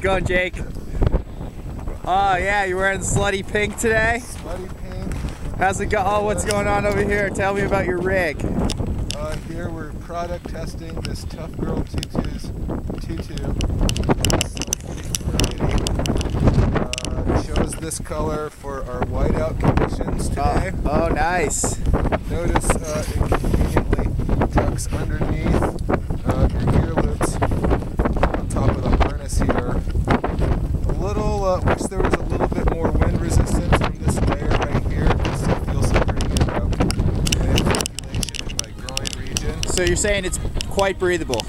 going, Jake? Oh yeah, you're wearing slutty pink today? Slutty pink. How's it go? Oh, what's going on over here? Tell me about your rig. Uh, here we're product testing this Tough Girl Tutus tutu. Uh, shows this color for our whiteout conditions today. Oh, oh nice. Notice uh, it conveniently tucks underneath uh, your ear loops on top of the harness here. A little, uh, wish there was a little bit more wind resistance from this layer right here. It still feels pretty good about wind circulation in my groin region. So you're saying it's quite breathable?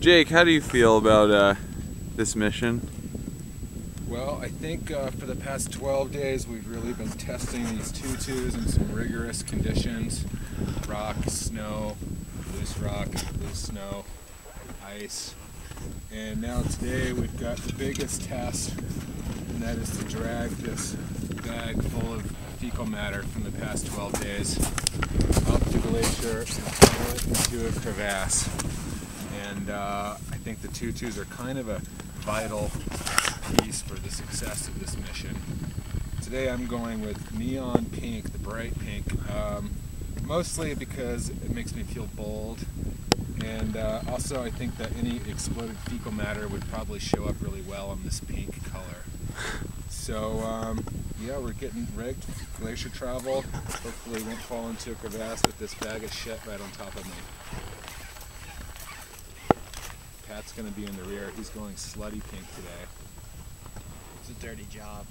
Jake, how do you feel about uh, this mission? Well, I think uh, for the past 12 days we've really been testing these tutus in some rigorous conditions. Rock, snow, loose rock, loose snow, ice. And now today we've got the biggest test, and that is to drag this bag full of fecal matter from the past 12 days up the glacier and into a crevasse and uh, I think the tutus are kind of a vital piece for the success of this mission. Today I'm going with neon pink, the bright pink, um, mostly because it makes me feel bold and uh, also I think that any exploded fecal matter would probably show up really well on this pink color. So um, yeah, we're getting rigged, glacier travel, hopefully won't fall into a crevasse with this bag of shit right on top of me. Pat's going to be in the rear. He's going slutty pink today. It's a dirty job.